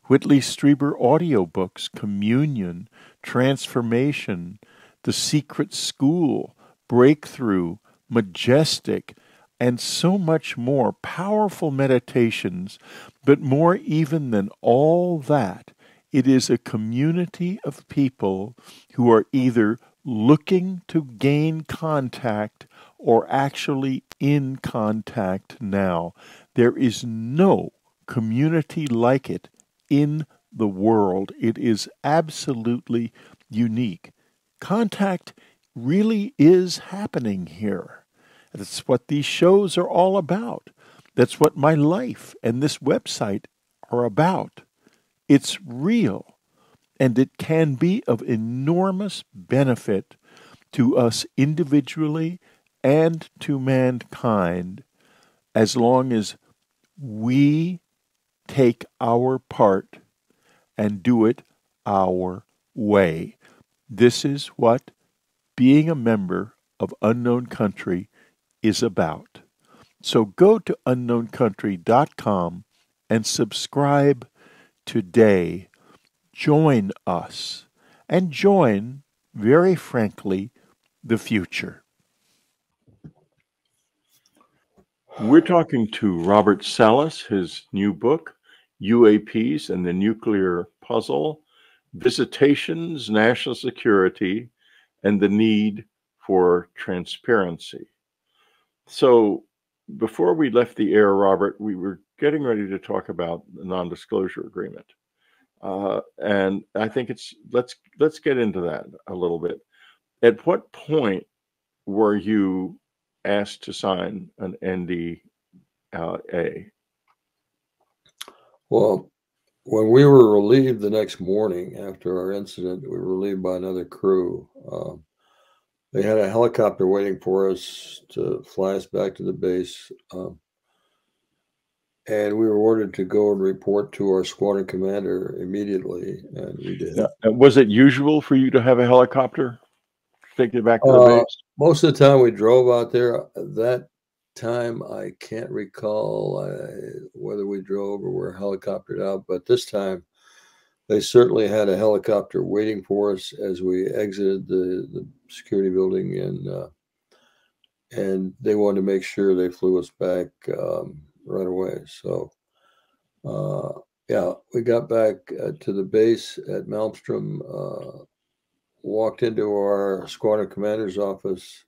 Whitley Strieber audiobooks, Communion, Transformation, The Secret School, Breakthrough, Majestic, and so much more powerful meditations, but more even than all that It is a community of people who are either looking to gain contact or actually in contact now. There is no community like it in the world. It is absolutely unique. Contact really is happening here. That's what these shows are all about. That's what my life and this website are about. It's real, and it can be of enormous benefit to us individually and to mankind as long as we take our part and do it our way. This is what being a member of Unknown Country is about. So go to unknowncountry.com and subscribe today. Join us and join, very frankly, the future. We're talking to Robert Salas, his new book, UAPs and the Nuclear Puzzle Visitations, National Security, and the Need for Transparency. So, before we left the air, Robert, we were getting ready to talk about the non-disclosure agreement, uh, and I think it's let's let's get into that a little bit. At what point were you asked to sign an NDA?
Well, when we were relieved the next morning after our incident, we were relieved by another crew. Um, they had a helicopter waiting for us to fly us back to the base. Um, and we were ordered to go and report to our squadron commander immediately, and we did.
Now, was it usual for you to have a helicopter take you back to the
Uh,
base?
Most of the time we drove out there. That time I can't recall uh, whether we drove or were helicoptered out, but this time they certainly had a helicopter waiting for us as we exited the, the security building, and uh, and they wanted to make sure they flew us back um, right away. So. Uh, yeah, we got back uh, to the base at Malmstrom, uh, walked into our squadron commander's office,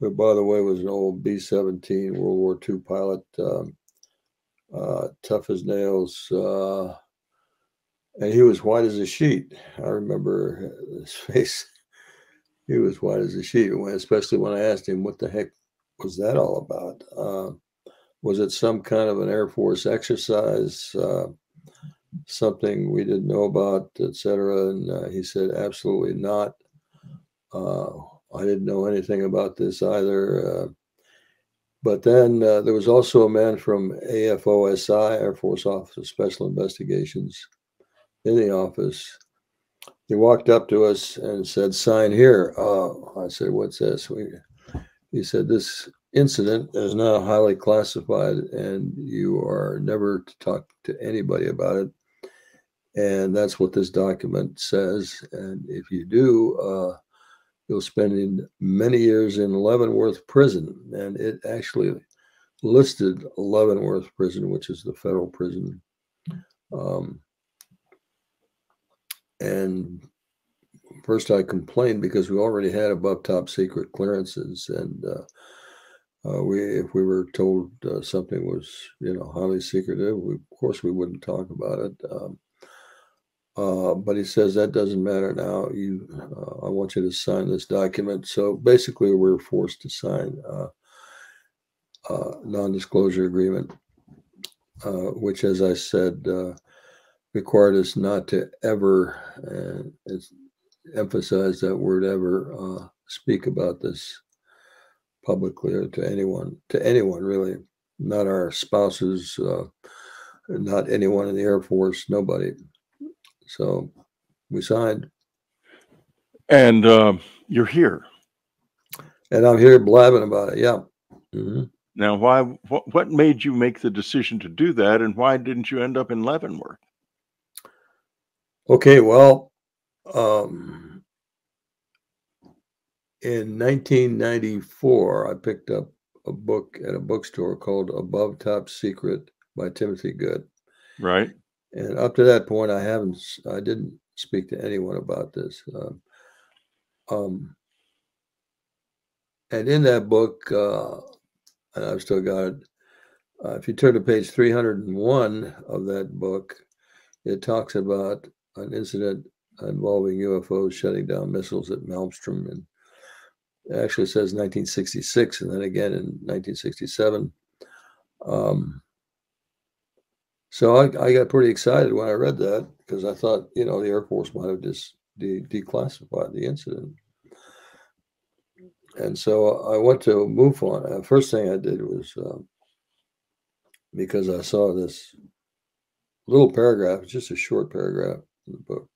who, by the way, was an old B 17 World War II pilot, um, uh, tough as nails. Uh, and he was white as a sheet. I remember his face. He was white as a sheet, especially when I asked him, What the heck was that all about? Uh, was it some kind of an Air Force exercise? Uh, something we didn't know about, etc. And uh, he said, absolutely not. I didn't know anything about this either. Uh, but then uh, there was also a man from AFOSI, Air Force Office of Special Investigations, in the office. He walked up to us and said, "Sign here." Uh, I said, "What's this?" We, he said, "This incident is now highly classified, and you are never to talk to anybody about it." And that's what this document says. And if you do, uh, you'll spending many years in Leavenworth Prison. And it actually listed Leavenworth Prison, which is the federal prison. Um, and first, I complained because we already had above top secret clearances. And uh, uh, we, if we were told uh, something was, you know, highly secretive, we, of course, we wouldn't talk about it. Um, uh, but he says that doesn't matter now. You, uh, I want you to sign this document. So basically, we're forced to sign a non-disclosure agreement, uh, which, as I said, uh, required us not to ever uh, emphasize that word ever speak about this publicly or to anyone, to anyone really, not our spouses, not anyone in the Air Force, nobody. So we signed.
And uh, you're here.
And I'm here blabbing about it. Yeah. Mm-hmm.
Now, why? What, what made you make the decision to do that, and why didn't you end up in Leavenworth?
Okay, well, um, in 1994, I picked up a book at a bookstore called Above Top Secret by Timothy Good.
Right
and up to that point, I haven't, I didn't speak to anyone about this. Um, um, and in that book, uh, and I've still got it. Uh, if you turn to page 301 of that book, it talks about an incident involving UFOs shutting down missiles at Malmstrom. And actually says 1966 and then again in 1967. Um, so I, I, got pretty excited when I read that because I thought, you know, the Air Force might have just de- declassified the incident. And so I went to MUFON. The first thing I did was um, because I saw this little paragraph, just a short paragraph in the book.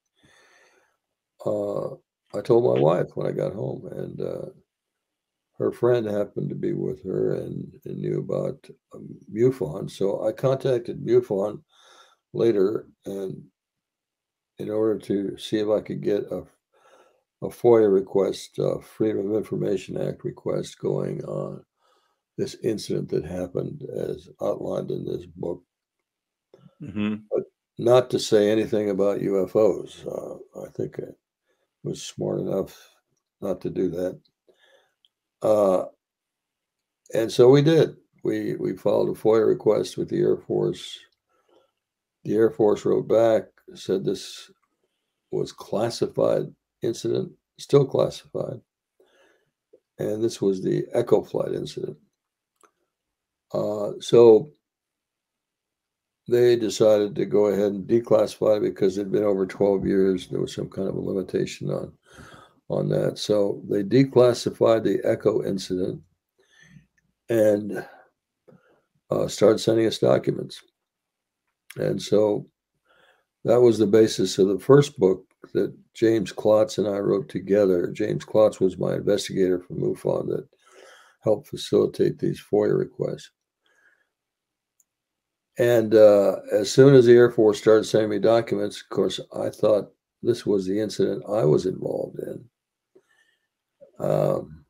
Uh, I told my wife when I got home, and uh, her friend happened to be with her and, and knew about um, MUFON. So I contacted MUFON later, and in order to see if I could get a a FOIA request, uh, Freedom of Information Act request going on this incident that happened as outlined in this book. Mm-hmm. But not to say anything about UFOs. Uh, I think I was smart enough not to do that. Uh, and so we did. We we filed a FOIA request with the Air Force. The Air Force wrote back, said this was classified incident, still classified. And this was the Echo flight incident. Uh, so they decided to go ahead and declassify because it had been over 12 years. There was some kind of a limitation on on that. So they declassified the Echo incident and uh, started sending us documents. And so that was the basis of the first book that James Klotz and I wrote together. James Klotz was my investigator from MUFON that helped facilitate these FOIA requests. And uh, as soon as the Air Force started sending me documents, of course, I thought this was the incident I was involved in. Um,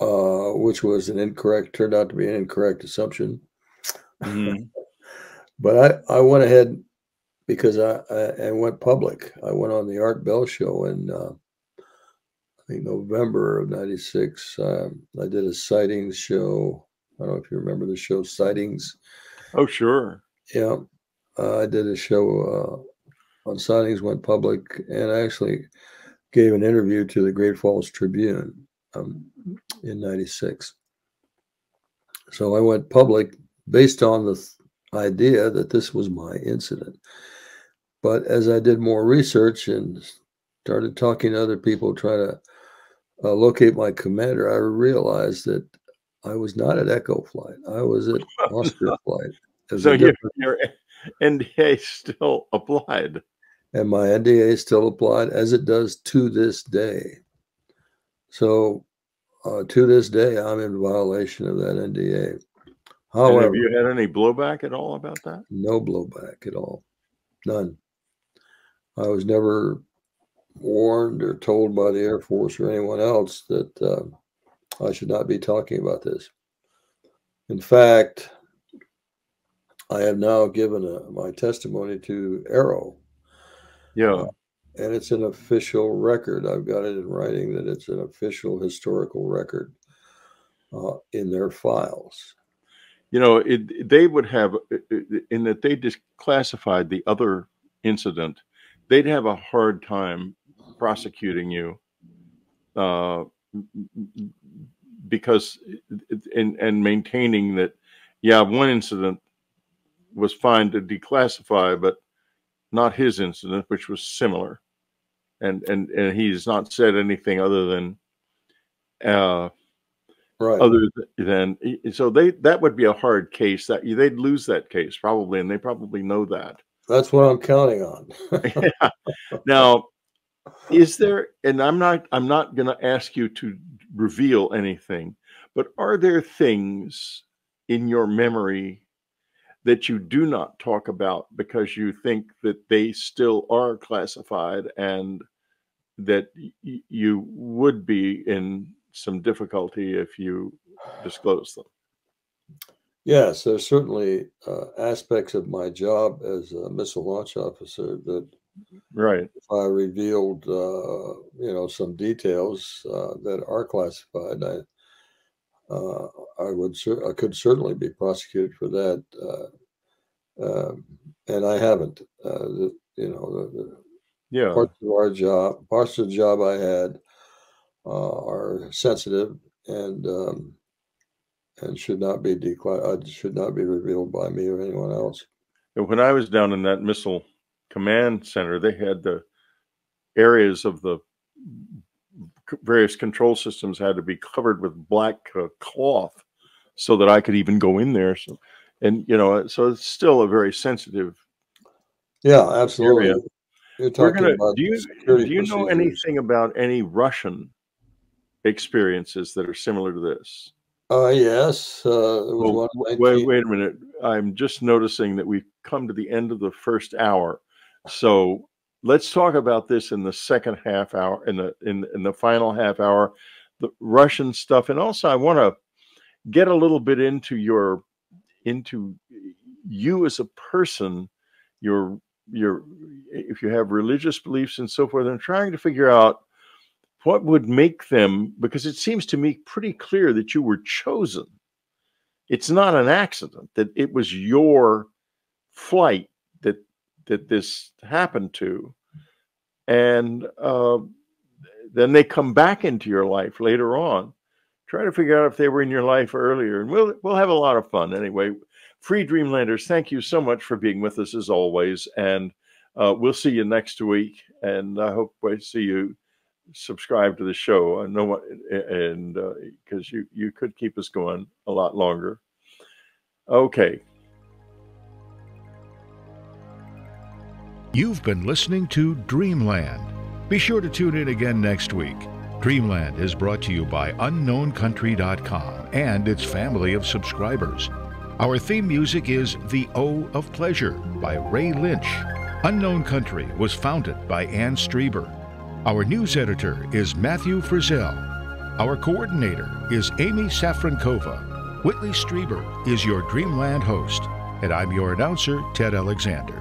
uh, which was an incorrect, turned out to be an incorrect assumption. Mm-hmm. but I, I went ahead because I, I, I, went public. I went on the Art Bell show in uh, I think November of '96. Um, I did a sightings show. I don't know if you remember the show Sightings.
Oh, sure.
Yeah, uh, I did a show uh, on sightings. Went public, and I actually gave an interview to the Great Falls Tribune um, in '96. So I went public based on the th- idea that this was my incident. But as I did more research and started talking to other people, trying to uh, locate my commander, I realized that I was not at Echo Flight. I was at Oscar Flight.
So your, your NDA still applied.
And my NDA still applied as it does to this day. So uh, to this day, I'm in violation of that NDA.
However, and have you had any blowback at all about that?
No blowback at all. None. I was never warned or told by the Air Force or anyone else that uh, I should not be talking about this. In fact, I have now given a, my testimony to AARO.
Yeah. Uh,
and it's an official record. I've got it in writing that it's an official historical record uh, in their files.
You know, it, they would have, in that they just classified the other incident they'd have a hard time prosecuting you uh, because and and maintaining that yeah one incident was fine to declassify but not his incident which was similar and and and he's not said anything other than uh right other than so they that would be a hard case that they'd lose that case probably and they probably know that
that's what I'm counting on.
yeah. Now, is there, and I'm not, I'm not going to ask you to reveal anything, but are there things in your memory that you do not talk about because you think that they still are classified and that y- you would be in some difficulty if you disclose them?
Yes, there's certainly uh, aspects of my job as a missile launch officer that,
right,
if I revealed, uh, you know, some details uh, that are classified, I, I would, I could certainly be prosecuted for that, uh, um, and I haven't. Uh, the, you know, the, the
yeah,
parts of our job, parts of the job I had are sensitive and. Um, and should not be uh, should not be revealed by me or anyone else.
And when I was down in that missile command center, they had the areas of the various control systems had to be covered with black uh, cloth so that I could even go in there. So, and you know, so it's still a very sensitive.
Yeah, absolutely. Area.
We're gonna. Do you do you know anything about any Russian experiences that are similar to this?
Uh, yes. Uh, well,
wait, wait a minute. I'm just noticing that we've come to the end of the first hour. So let's talk about this in the second half hour, in the in in the final half hour, the Russian stuff, and also I want to get a little bit into your into you as a person, your your if you have religious beliefs and so forth, and trying to figure out what would make them because it seems to me pretty clear that you were chosen. It's not an accident that it was your flight that that this happened to and uh, then they come back into your life later on try to figure out if they were in your life earlier and we'll we'll have a lot of fun anyway free dreamlanders thank you so much for being with us as always and uh, we'll see you next week and i hope i see you subscribe to the show. I know what, and because uh, you you could keep us going a lot longer. Okay.
You've been listening to Dreamland. Be sure to tune in again next week. Dreamland is brought to you by UnknownCountry.com and its family of subscribers. Our theme music is The O of Pleasure by Ray Lynch. Unknown Country was founded by Ann Strieber. Our news editor is Matthew Frizzell. Our coordinator is Amy Safrankova. Whitley Strieber is your Dreamland host, and I'm your announcer, Ted Alexander.